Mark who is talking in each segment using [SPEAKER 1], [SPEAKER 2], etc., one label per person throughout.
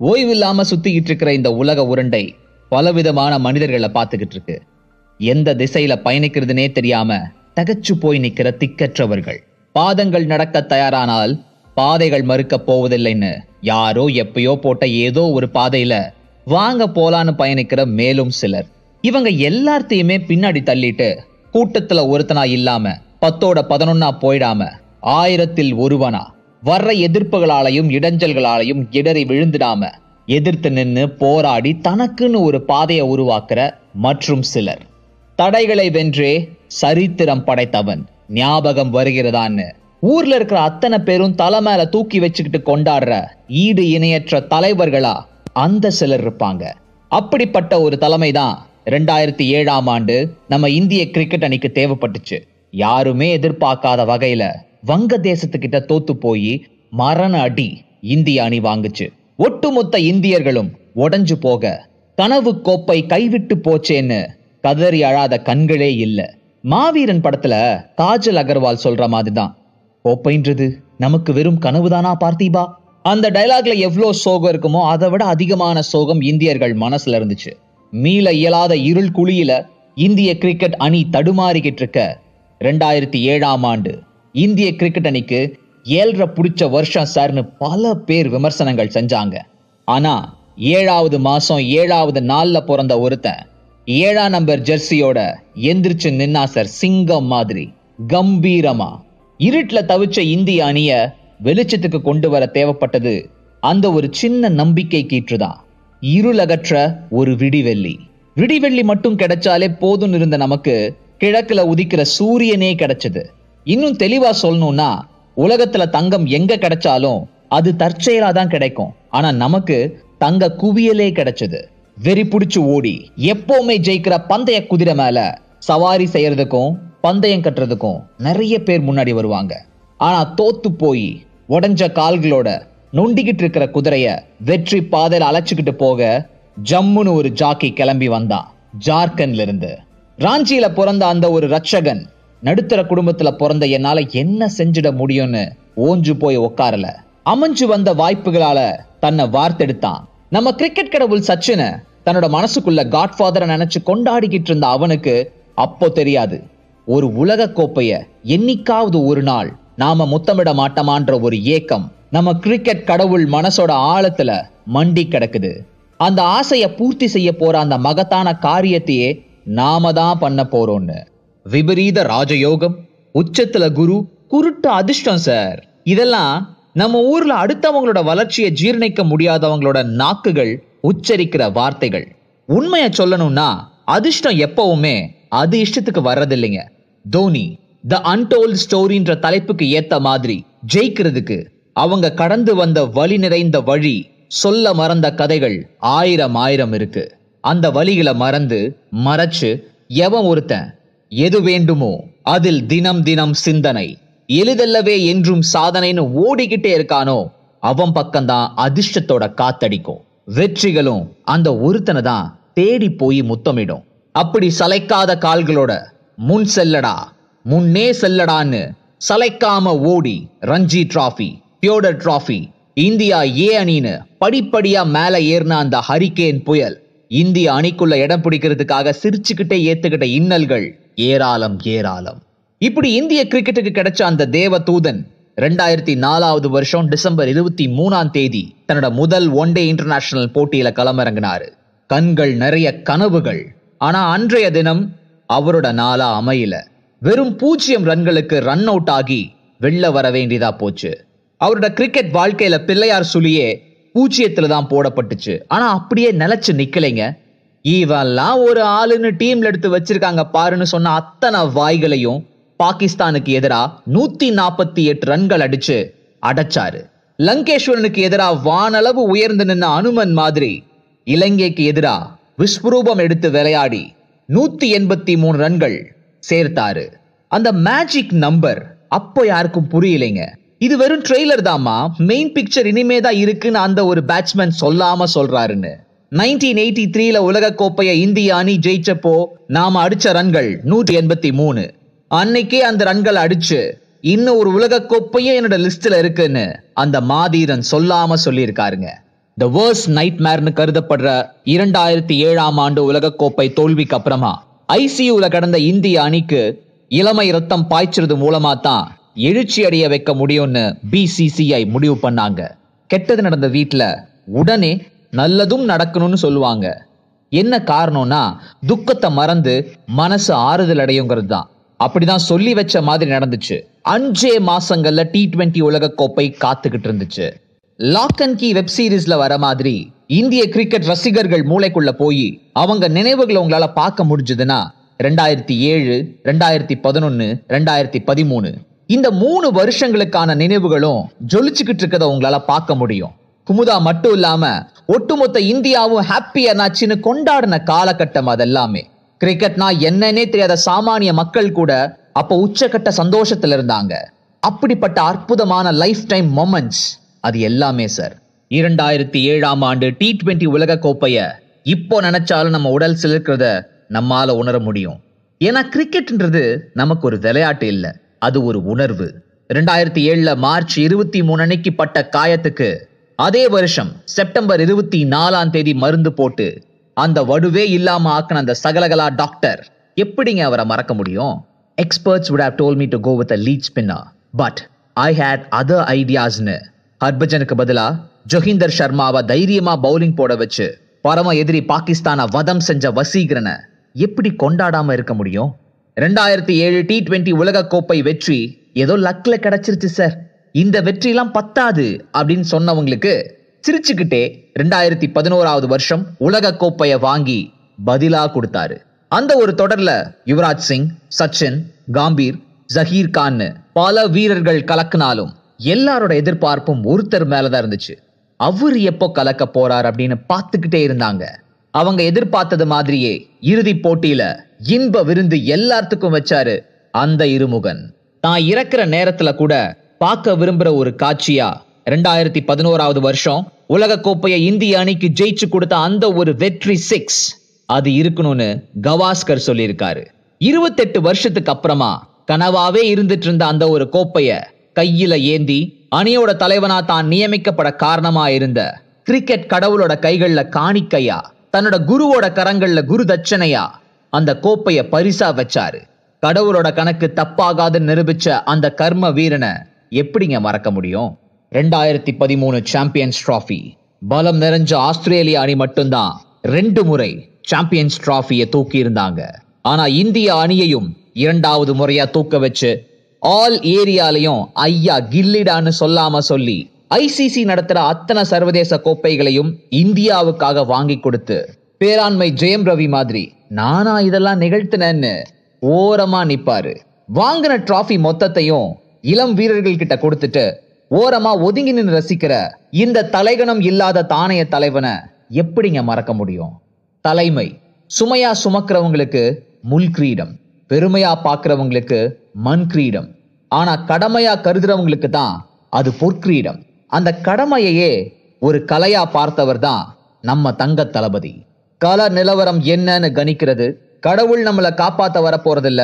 [SPEAKER 1] ஓய்வில்லாம சுத்திக்கிட்டு இருக்கிற இந்த உலக உருண்டை பலவிதமான மனிதர்களை பார்த்துக்கிட்டு இருக்கு எந்த திசையில பயணிக்கிறதுனே தெரியாம தகச்சு போய் நிக்கிற திக்கற்றவர்கள். பாதங்கள் நடக்க தயாரானால் பாதைகள் மறுக்க போவதில்லைன்னு யாரோ எப்பயோ போட்ட ஏதோ ஒரு பாதையில வாங்க போலான்னு பயணிக்கிற மேலும் சிலர். இவங்க எல்லாத்தையுமே பின்னாடி தள்ளிட்டு கூட்டத்துல ஒருத்தனா இல்லாம பத்தோட பதினொன்னா போயிடாம ஆயிரத்தில் ஒருவனா வர்ற எதிர்ப்புகளாலையும் இடைஞ்சல்களாலையும் இடறி விழுந்துடாம எதிர்த்து நின்னு போராடி தனக்குன்னு ஒரு பாதையை உருவாக்குற மற்றும் சிலர். தடைகளை வென்றே சரித்திரம் படைத்தவன் ஞாபகம் வருகிறதான்னு. ஊர்ல இருக்கிற அத்தனை பேரும் தலை மேல தூக்கி வச்சுக்கிட்டு கொண்டாடுற ஈடு இணையற்ற தலைவர்களா அந்த சிலர் இருப்பாங்க. அப்படிப்பட்ட ஒரு தலைமை தான் ரெண்டாயிரத்தி ஏழாம் ஆண்டு நம்ம இந்திய கிரிக்கெட் அணிக்கு தேவைப்பட்டுச்சு. யாருமே எதிர்பார்க்காத வகையில வங்க தேசத்துக்கிட்ட தோத்து போய் மரண அடி இந்திய அணி வாங்குச்சு. ஒட்டுமொத்த இந்தியர்களும் உடஞ்சு போக கனவு கோப்பை கைவிட்டு போச்சேன்னு கதறி அழாத கண்களே இல்ல. மாவீரன் படத்துல காஜல் அகர்வால் சொல்ற மாதிரிதான். கோப்பைன்றது நமக்கு வெறும் கனவுதானா பார்த்தீபா? அந்த டைலாக்ல எவ்வளோ சோகம் இருக்குமோ அதை விட அதிகமான சோகம் இந்தியர்கள் மனசுல இருந்துச்சு. மீள இயலாத இருள் குழியில இந்திய கிரிக்கெட் அணி தடுமாறிக்கிட்டு இருக்க ரெண்டாயிரத்தி ஏழாம் ஆண்டு இந்திய கிரிக்கெட் அணிக்கு ஏழ்ரை புடிச்ச வருஷம் சார்னு பல பேர் விமர்சனங்கள் செஞ்சாங்க. ஆனா ஏழாவது மாசம் ஏழாவது நாள்ல பிறந்த ஒருத்தன் ஏழாம் நம்பர் ஜெர்சியோட எந்திரிச்சு நின்னா சார் சிங்கம் மாதிரி கம்பீரமா. இருட்டுல தவிச்ச இந்திய அணிய வெளிச்சத்துக்கு கொண்டு வர தேவைப்பட்டது அந்த ஒரு சின்ன நம்பிக்கை கீற்றுதான். இருளகற்ற ஒரு விடிவெள்ளி. விடிவெள்ளி மட்டும் கிடைச்சாலே போதும் இருந்த நமக்கு கிழக்குல உதிக்கிற சூரியனே கிடைச்சது. இன்னும் தெளிவா சொல்லணும்னா உலகத்துல தங்கம் எங்க கிடைச்சாலும் அது தற்செயலா தான் கிடைக்கும். ஆனா நமக்கு தங்க குவியலே கிடைச்சது. வெறி பிடிச்சு ஓடி எப்பவுமே ஜெயிக்கிற பந்தய குதிரை மேல சவாரி செய்யறதுக்கும் பந்தயம் கட்டுறதுக்கும் நிறைய பேர் முன்னாடி வருவாங்க. ஆனா தோத்து போய் உடஞ்ச கால்களோட நொண்டிக்கிட்டு இருக்கிற குதிரைய வெற்றி பாதையில அழைச்சுக்கிட்டு போக ஜம்முன்னு ஒரு ஜாக்கி கிளம்பி வந்தான் ஜார்க்கண்ட்ல இருந்து. ராஞ்சியில பிறந்த அந்த ஒரு ரட்சகன் நடுத்தர குடும்பத்துல பிறந்த என்னால என்ன செஞ்சிட முடியும்னு ஓஞ்சு போய் உட்காரல அமைஞ்சு வந்த வாய்ப்புகளால தன்னை வார்த்தெடுத்தான். நம்ம கிரிக்கெட் கடவுள் சச்சின தன்னோட மனசுக்குள்ள காட்ஃபாதரை நினைச்சு கொண்டாடிக்கிட்டு இருந்த அவனுக்கு அப்போ தெரியாது. ஒரு உலக கோப்பைய என்னைக்காவது ஒரு நாள் நாம முத்தமிட மாட்டோமான்ற ஒரு ஏக்கம் நம்ம கிரிக்கெட் கடவுள் மனசோட ஆழத்துல மண்டி கிடக்குது. அந்த ஆசைய பூர்த்தி செய்ய போற அந்த மகத்தான காரியத்தையே நாம தான் பண்ண போறோம்னு. விபரீத ராஜயோகம் உச்சத்துல குரு குருட்டு அதிர்ஷ்டம் சார் இதெல்லாம் நம்ம ஊர்ல அடுத்தவங்களோட வளர்ச்சியை ஜீர்ணிக்க முடியாதவங்களோட நாக்குகள் உச்சரிக்கிற வார்த்தைகள். உண்மையை சொல்லணும்னா அதிர்ஷ்டம் எப்பவுமே அது இஷ்டத்துக்கு வர்றதில்லைங்க. தோனி த அன்டோல்ட் ஸ்டோரின்ற தலைப்புக்கு ஏத்த மாதிரி ஜெயிக்கிறதுக்கு அவங்க கடந்து வந்த வழி நிறைந்த வழி சொல்ல மறந்த கதைகள் ஆயிரம் ஆயிரம் இருக்கு. அந்த வழிகளை மறந்து மறைச்சு எவன் ஒருத்தன் எது வேண்டுமோ அதில் தினம் தினம் சிந்தனை. எளிதல்லவே என்றும் சாதனைன்னு ஓடிக்கிட்டே இருக்கானோ? அவன் பக்கம்தான் அதிர்ஷ்டத்தோட காத்தடிக்கும். வெற்றிகளும் அந்த ஒருத்தனை தான் தேடி போய் முத்தமிடும். அப்படி சளைக்காத கால்களோட முன் செல்லடா முன்னே செல்லடான்னு சளைக்காம ஓடி Ranji trophy Deodhar trophy India A அணின்னு படிப்படியா மேல ஏறின அந்த ஹரிகேன் புயல் இந்திய அணிக்குள்ள இடம் பிடிக்கிறதுக்காக சிரிச்சுக்கிட்டே ஏத்துக்கிட்ட இன்னல்கள் ஏராளம் ஏராளம். இப்படி இந்திய கிரிக்கெட்டுக்கு கிடைச்ச அந்த தேவ தூதன் ரெண்டாயிரத்தி நாலாவது வருஷம் டிசம்பர் இருபத்தி மூணாம் தேதி தன்னோட முதல் ஒன் டே இன்டர்நேஷனல் போட்டியில களமிறங்கினாரு. கண்கள் நிறைய கனவுகள். ஆனா அன்றைய தினம் அவரோட நாளா அமையல. வெறும் பூஜ்ஜியம் ரன்களுக்கு ரன் அவுட் ஆகி வெளில வர வேண்டியதா போச்சு. அவரோட கிரிக்கெட் வாழ்க்கையில பிள்ளையார் சுழியே பூஜ்ஜியத்துல தான் போடப்பட்டுச்சு. ஆனா அப்படியே நிலைச்சு நிக்கலைங்க. இவெல்லாம் ஒரு ஆளுன்னு டீம்ல எடுத்து வச்சிருக்காங்க பாருன்னு சொன்ன அத்தனை வாய்களையும் பாகிஸ்தானுக்கு எதிராக நூத்தி நாற்பத்தி எட்டு ரன்கள் அடிச்சு அடைச்சாரு. லங்கேஸ்வரனுக்கு எதிராக வானளவு உயர்ந்து நின்ன அனுமன் மாதிரி இலங்கைக்கு எதிராக விஸ்வரூபம் எடுத்து விளையாடி நூத்தி எண்பத்தி மூணு ரன்கள் சேர்த்தாரு. அந்த மேஜிக் நம்பர் அப்போ யாருக்கும் புரியலைங்க. இது வெறும் ட்ரெய்லர் தாமா மெயின் பிக்சர் இனிமே தான் இருக்குன்னு அந்த ஒரு பேட்ஸ்மேன் சொல்லாம சொல்றாருன்னு. நைன்டீன் எயிட்டி த்ரீல உலக கோப்பையை இந்திய அணி ஜெயிச்சப்போ நாம அடிச்ச ரன்கள் நூற்றி எண்பத்தி மூணு. அன்னைக்கே அந்த ரன்கள் அடிச்சு இன்னும் ஒரு உலக என்னோட லிஸ்ட்ல இருக்குன்னு அந்த மாதீரன் சொல்லாம சொல்லியிருக்காருங்க. த வேர்ஸ்ட் நைட்மேர்னு கருதப்படுற இரண்டாயிரத்தி ஏழாம் ஆண்டு உலகக்கோப்பை தோல்விக்கு அப்புறமா ஐசியூல கடந்த இந்திய அணிக்கு இளமை ரத்தம் பாய்ச்சிறது மூலமா தான் எழுச்சி அடைய வைக்க முடியும்னு பிசிசிஐ முடிவு பண்ணாங்க. கெட்டது நடந்த வீட்ல உடனே நல்லதும் நடக்கணும்னு சொல்லுவாங்க. என்ன காரணம்னா துக்கத்தை மறந்து மனசு ஆறுதல் அடையுங்கிறது தான். அப்படிதான் சொல்லி வச்ச மாதிரி நடந்துச்சு. அஞ்சே மாசங்கள்ல டி டுவெண்டி உலக கோப்பை காத்துக்கிட்டு இருந்துச்சு. லாக் அண்ட் கீ வெப் சீரிஸ்ல வர மாதிரி இந்திய கிரிக்கெட் ரசிகர்கள் மூளைக்குள்ள போய் அவங்க நினைவுகளை உங்களால பார்க்க முடிஞ்சதுன்னா ரெண்டாயிரத்தி ஏழு ரெண்டாயிரத்தி பதினொன்னு ரெண்டாயிரத்தி பதிமூணு. இந்த மூணு வருஷங்களுக்கான நினைவுகளும் ஜொலிச்சுக்கிட்டு இருக்கிறத உங்களால பார்க்க முடியும். குமுதா மட்டும் இல்லாம ஒட்டுமொத்த இந்தியாவும் ஹாப்பியா நாச்சுன்னு கொண்டாடின காலகட்டம் அதெல்லாமே. கிரிக்கெட்னா என்னன்னே தெரியாத சாமானிய மக்கள் கூட அப்ப உச்சக்கட்ட சந்தோஷத்துல இருந்தாங்க. அப்படிப்பட்ட அற்புதமான லைஃப் டைம் மொமெண்ட்ஸ் அது எல்லாமே சார் இரண்டாயிரத்தி ஏழாம் ஆண்டு டி டுவெண்ட்டி உலக கோப்பைய இப்போ நினைச்சாலும் நம்ம உடல் சிலிருக்கிறத நம்மால உணர முடியும். ஏன்னா கிரிக்கெட்ன்றது நமக்கு ஒரு விளையாட்டு இல்லை. அது ஒரு உணர்வு. ரெண்டாயிரத்தி ஏழுல மார்ச் இருபத்தி மூணு அன்னைக்கு பட்ட காயத்துக்கு அதே வருஷம் செப்டம்பர் இருபத்தி நாலாம் தேதி மருந்து போட்டு அந்த வடுவே இல்லாம ஆக்கின அந்த சகலகலா டாக்டர் எப்படிங்க அவரை மறக்க முடியும்? Experts would have told me to go with a lead but I had other ஐடியாஸ்னு ஹர்பஜனுக்கு பதிலா ஜொஹிந்தர் சர்மாவை தைரியமா பவுலிங் போட வச்சு பரம எதிரி பாகிஸ்தானை வதம் செஞ்ச வசீகரனை எப்படி கொண்டாடாம இருக்க முடியும்? ரெண்டாயிரத்தி ஏழு டி டுவெண்ட்டி உலக கோப்பை வெற்றி ஏதோ லக்ல கிடைச்சிருச்சு சார் இந்த வெற்றிலாம் பத்தாது அப்படின்னு சொன்னவங்களுக்கு சிரிச்சுக்கிட்டே ரெண்டாயிரத்தி பதினோராவது வருஷம் உலக கோப்பைய வாங்கி பதிலா கொடுத்தாரு. அந்த ஒரு தொடர்ல யுவராஜ் சிங் சச்சின் காம்பீர் ஜஹீர் கான் பல வீரர்கள் கலக்குனாலும் எல்லாரோட எதிர்பார்ப்பும் ஒருத்தர் மேலதான் இருந்துச்சு. அவர் எப்போ கலக்க போறார் அப்படின்னு பார்த்துக்கிட்டே இருந்தாங்க. அவங்க எதிர்பார்த்தது மாதிரியே இறுதி போட்டியில இன்ப விருந்து எல்லாத்துக்கும் வச்சாரு அந்த இருமுகன். தான் இறக்குற நேரத்துல கூட பார்க்க விரும்புற ஒரு காட்சியா? ரெண்டாயிரத்தி பதினோராவது வருஷம் உலக கோப்பையை இந்திய அணிக்கு ஜெயிச்சு கொடுத்த அந்த ஒரு வெற்றி சிக்ஸ் அது இருக்கணும்னு கவாஸ்கர் சொல்லியிருக்காரு. இருபத்தெட்டு வருஷத்துக்கு அப்புறமா கனவாவே இருந்துட்டு இருந்த அந்த ஒரு கோப்பைய கையில ஏந்தி அணியோட தலைவனா தான் நியமிக்கப்பட காரணமா இருந்த கிரிக்கெட் கடவுளோட கைகள்ல காணிக்கையா தன்னோட குருவோட கரங்கள்ல குரு தட்சணையா அந்த கோப்பைய பரிசா வச்சாரு. கடவுளோட கணக்கு தப்பாகாதுன்னு நிரூபிச்ச அந்த கர்ம வீரனை எப்படிங்க மறக்க முடியும்? ரெண்டாயிரத்தி பதிமூணு சாம்பியன்ஸ் ட்ராஃபி பலம் நிறைஞ்ச ஆஸ்திரேலிய அணி மட்டும்தான் ரெண்டு முறை சாம்பியன்ஸ் டிராஃபியை தூக்கி இருந்தாங்க ஆனா இந்திய அணியையும் இரண்டாவது முறையா தூக்க வச்சு ஆல் ஏரியாலையும் ஐயா கில்லிடான்னு சொல்லாம சொல்லி ஐசிசி நடத்துற அத்தனை சர்வதேச கோப்பைகளையும் இந்தியாவுக்காக வாங்கி கொடுத்து பேராண்மை ஜெயம் ரவி மாதிரி நானா இதெல்லாம் நிகழ்த்தினேன்னு ஓரமா நிப்பாரு. வாங்கின டிராஃபி மொத்தத்தையும் இளம் வீரர்கள் கிட்ட கொடுத்துட்டு ஓரமா ஒதுங்கி நின்று ரசிக்கிற இந்த தலைகணம் இல்லாத தானைய தலைவனை எப்படிங்க மறக்க முடியும்? தலைமை சுமையா சுமக்கிறவங்களுக்கு முள் கிரீடம் பெருமையா பார்க்கிறவங்களுக்கு மண் கிரீடம் ஆனா கடமையா கருதுறவங்களுக்கு தான் அது பொற்கிரீடம். அந்த கடமையையே ஒரு கலையா பார்த்தவர் தான் நம்ம தங்க தளபதி. கல நிலவரம் என்னன்னு கணிக்கிறது. கடவுள் நம்மளை காப்பாத்த வர போறதில்ல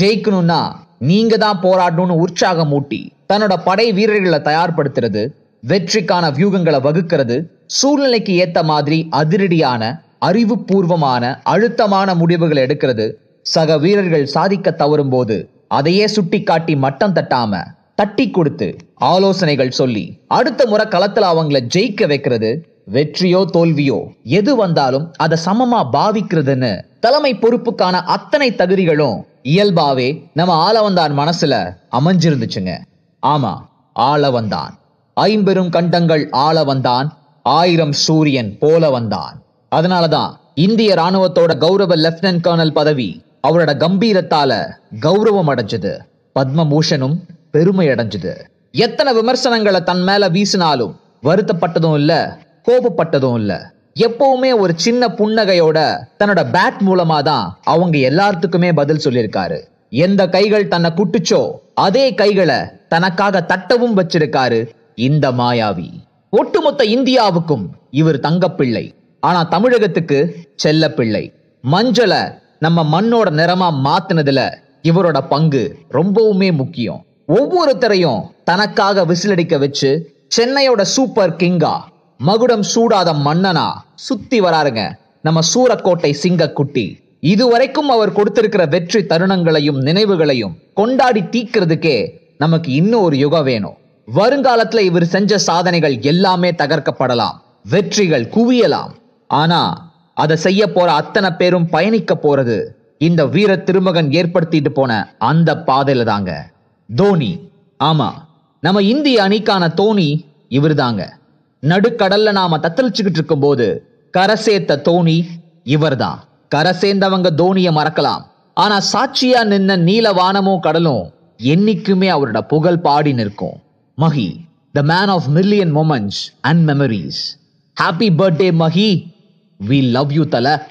[SPEAKER 1] ஜெயிக்கணும்னா நீங்க தான் போராடணும்னு உற்சாகம் ஊட்டி தன்னோட படை வீரர்களை தயார்படுத்துறது வெற்றிக்கான வியூகங்களை வகுக்கிறது சூழ்நிலைக்கு ஏத்த மாதிரி அதிரடியான அறிவுபூர்வமான அழுத்தமான முடிவுகளை எடுக்கிறது. சக வீரர்கள் சாதிக்க தவறும் போது அதையே சுட்டிக்காட்டி மட்டம் தட்டாம தட்டி கொடுத்து ஆலோசனைகள் சொல்லி அடுத்த முறை களத்துல அவங்கள ஜெயிக்க வைக்கிறது. வெற்றியோ தோல்வியோ எது வந்தாலும் அதை சமமா பாவிக்கிறதுன்னு தலைமை பொறுப்புக்கான அத்தனை தகுதிகளும் இயல்பாவே நம்ம ஆளவந்தான் மனசுல அமைஞ்சிருந்துச்சுங்க. ஆமா ஆளவந்தான். ஐம்பெரும் கண்டங்கள் ஆள வந்தான் ஆயிரம் சூரியன் போல வந்தான் அதனாலதான் இந்திய ராணுவத்தோட கௌரவ லெப்டினன்ட் கர்னல் பதவி அவரோட கம்பீரத்தால கௌரவம் அடைஞ்சது. பத்மபூஷனும் பெருமை அடைஞ்சது. எத்தனை விமர்சனங்களை தன் மேல வீசினாலும் வருத்தப்பட்டதும் இல்ல கோபப்பட்டதும் இல்ல. எப்பவுமே ஒரு சின்ன புன்னகையோட தன்னோட பேட் மூலமா தான் அவங்க எல்லாத்துக்குமே பதில் சொல்லியிருக்காரு. எந்த கைகள் தன்னை குட்டுச்சோ அதே கைகளை தனக்காக தட்டவும் வச்சிருக்காரு இந்த மாயாவி. ஒட்டுமொத்த இந்தியாவுக்கும் இவர் தங்கப்பிள்ளை. ஆனா தமிழகத்துக்கு செல்லப்பிள்ளை. மஞ்சளை நம்ம மண்ணோட நிறமா மாத்தினதுல இவரோட பங்கு ரொம்பவுமே முக்கியம். ஒவ்வொருத்தரையும் தனக்காக விசிலடிக்க வச்சு சென்னையோட சூப்பர் கிங்கா மகுடம் சூடாத மன்னனா? சுத்தி வராருங்க. நம்ம சூரக்கோட்டை சிங்கக்குட்டி. இதுவரைக்கும் அவர் கொடுத்திருக்கிற வெற்றி தருணங்களையும் நினைவுகளையும் கொண்டாடி தீக்கிறதுக்கே நமக்கு இன்னும் ஒரு யுகம் வேணும். வருங்காலத்துல இவர் செஞ்ச சாதனைகள் எல்லாமே தகர்க்கப்படலாம். வெற்றிகள் குவியலாம். ஆனா அதை செய்ய போற அத்தனை பேரும் பயணிக்க போறது இந்த வீர திருமகன் ஏற்படுத்திட்டு போன அந்த பாதையில தாங்க தோனி. ஆமா. நம்ம இந்திய அணிக்கான தோனி இவர் தாங்க நடுக்கடல்ல நாம தத்தளிச்சுக்கிட்டு இருக்கும்போது கரை சேர்த்த தோனி இவர்தான். கரை சேர்ந்தவங்க தோனிய மறக்கலாம். ஆனா சாட்சியா நின்ன நீல வானமும் கடலும் என்னைக்குமே அவரோட புகழ் பாடி நிற்கும். Mahi the man of million moments and memories happy birthday Mahi we love you Thala.